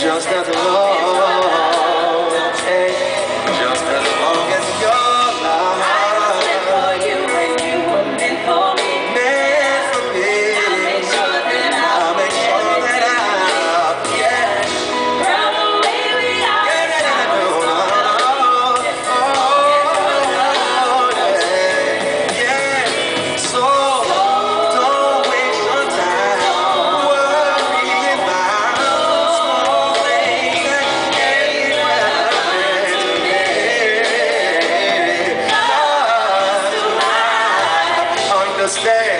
just as to. understand.